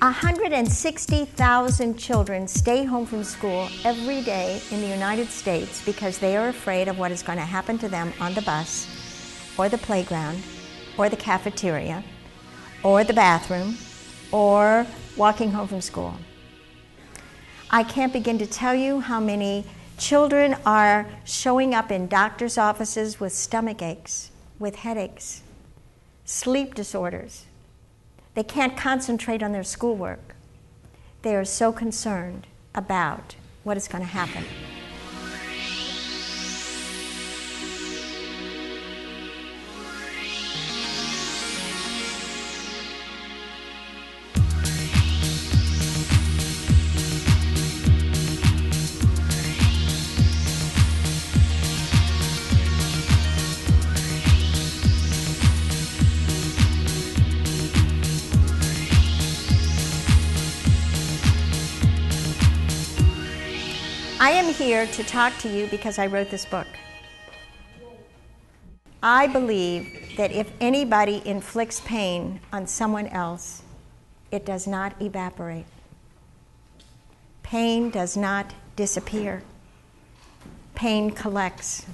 160,000 children stay home from school every day in the United States because they are afraid of what is going to happen to them on the bus, or the playground, or the cafeteria, or the bathroom, or walking home from school. I can't begin to tell you how many children are showing up in doctor's offices with stomach aches, with headaches, sleep disorders. They can't concentrate on their schoolwork. They are so concerned about what is going to happen. I am here to talk to you because I wrote this book. I believe that if anybody inflicts pain on someone else, it does not evaporate. Pain does not disappear. Pain collects.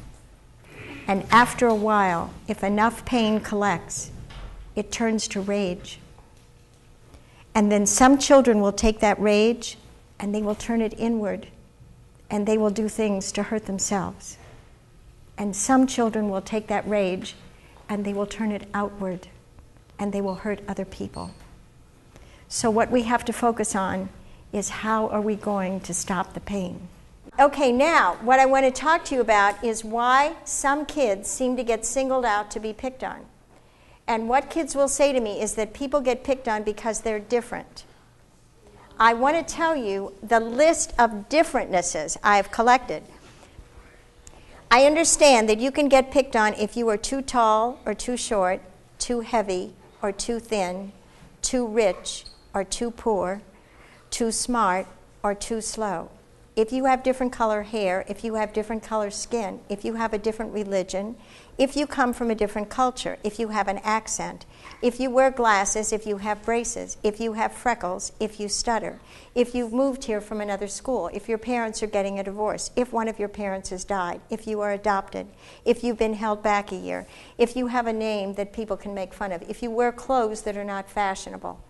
And after a while, if enough pain collects, it turns to rage. And then some children will take that rage and they will turn it inward and they will do things to hurt themselves. And some children will take that rage and they will turn it outward and they will hurt other people. So, what we have to focus on is how are we going to stop the pain? Okay, now, what I want to talk to you about is why some kids seem to get singled out to be picked on. And what kids will say to me is that people get picked on because they're different. I want to tell you the list of differentnesses I have collected. I understand that you can get picked on if you are too tall or too short, too heavy or too thin, too rich or too poor, too smart or too slow. If you have different color hair, if you have different color skin, if you have a different religion, if you come from a different culture, if you have an accent, if you wear glasses, if you have braces, if you have freckles, if you stutter, if you've moved here from another school, if your parents are getting a divorce, if one of your parents has died, if you are adopted, if you've been held back a year, if you have a name that people can make fun of, if you wear clothes that are not fashionable.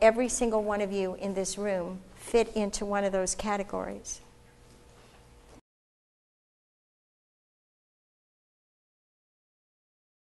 Every single one of you in this room fit into one of those categories.